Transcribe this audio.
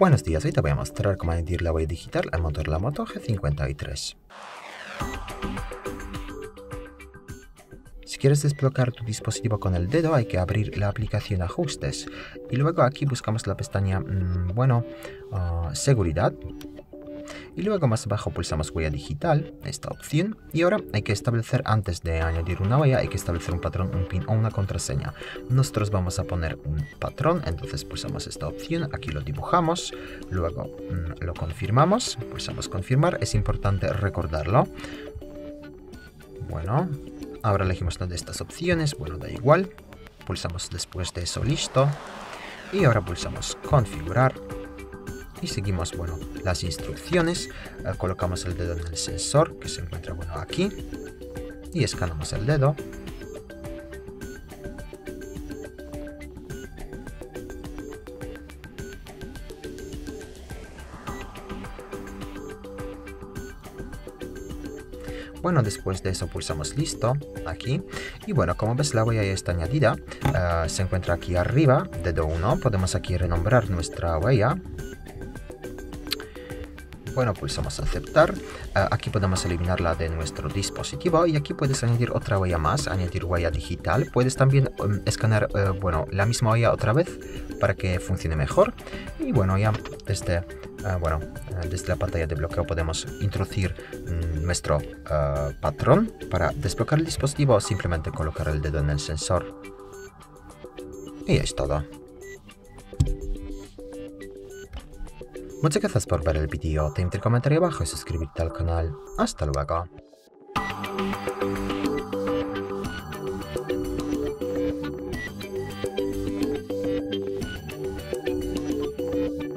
Buenos días, hoy te voy a mostrar cómo añadir la huella digital al motor la Moto G53. Si quieres desbloquear tu dispositivo con el dedo hay que abrir la aplicación Ajustes y luego aquí buscamos la pestaña, mm, bueno, ah, Seguridad y luego más abajo pulsamos huella digital, esta opción, y ahora hay que establecer antes de añadir una huella, hay que establecer un patrón, un pin o una contraseña. Nosotros vamos a poner un patrón, entonces pulsamos esta opción, aquí lo dibujamos, luego mm, lo confirmamos, pulsamos confirmar, es importante recordarlo. Bueno, ahora elegimos una de estas opciones, bueno, da igual, pulsamos después de eso listo, y ahora pulsamos configurar, y seguimos bueno las instrucciones. Eh, colocamos el dedo en el sensor que se encuentra bueno aquí. Y escanamos el dedo. Bueno, después de eso pulsamos listo aquí. Y bueno, como ves la huella ya está añadida, eh, se encuentra aquí arriba, dedo 1, podemos aquí renombrar nuestra huella bueno, pulsamos aceptar. Ah, aquí podemos eliminarla de nuestro dispositivo y aquí puedes añadir otra huella más, añadir huella digital. Puedes también um, escanear, eh, bueno, la misma huella otra vez para que funcione mejor. Y bueno, ya desde, ah, bueno, desde la pantalla de bloqueo podemos introducir mm, nuestro ah, patrón para desbloquear el dispositivo o simplemente colocar el dedo en el sensor. Y es todo. Muchas gracias por ver el vídeo, te el comentario abajo y suscribirte al canal. Hasta luego.